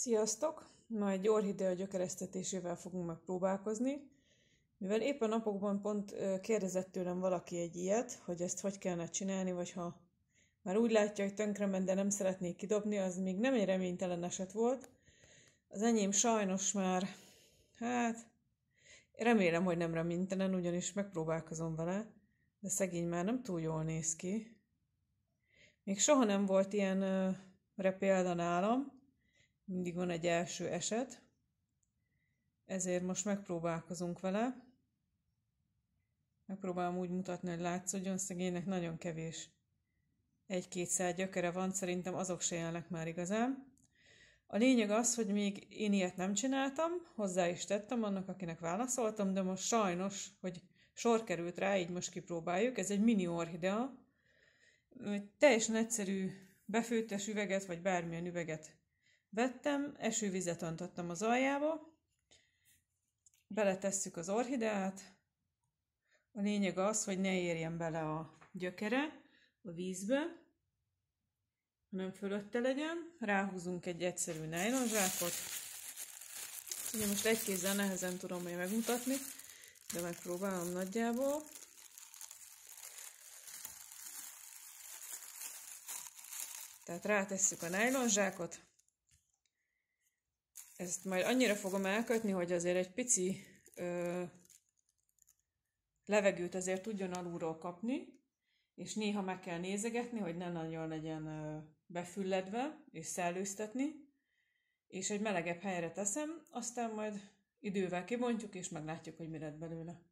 Sziasztok! Ma egy orhidea gyökeresztetésével fogunk megpróbálkozni. Mivel épp a napokban pont kérdezett tőlem valaki egy ilyet, hogy ezt hogy kellene csinálni, vagy ha már úgy látja, hogy tönkrement, de nem szeretnék kidobni, az még nem egy reménytelen eset volt. Az enyém sajnos már, hát remélem, hogy nem reménytelen, ugyanis megpróbálkozom vele, de szegény már nem túl jól néz ki. Még soha nem volt ilyen uh, példa nálam, mindig van egy első eset, ezért most megpróbálkozunk vele. Megpróbálom úgy mutatni, hogy látszódjon, szegénynek nagyon kevés egy-két szál gyökere van, szerintem azok se jelnek már igazán. A lényeg az, hogy még én ilyet nem csináltam, hozzá is tettem annak, akinek válaszoltam, de most sajnos, hogy sor került rá, így most kipróbáljuk. Ez egy mini orhidea. Egy teljesen egyszerű befőttes üveget, vagy bármilyen üveget vettem, esővizet öntottam az aljába, beletesszük az orhideát, a lényeg az, hogy ne érjen bele a gyökere a vízbe, hanem fölötte legyen. Ráhúzunk egy egyszerű nájlonzsákot. Ugye most egy kézzel nehezen tudom még megmutatni, de megpróbálom nagyjából. Tehát rátesszük a nájlonzsákot, ezt majd annyira fogom elkötni, hogy azért egy pici ö, levegőt azért tudjon alulról kapni, és néha meg kell nézegetni, hogy ne nagyon legyen ö, befülledve, és szellőztetni, és egy melegebb helyre teszem, aztán majd idővel kibontjuk, és meglátjuk, hogy mi lett belőle.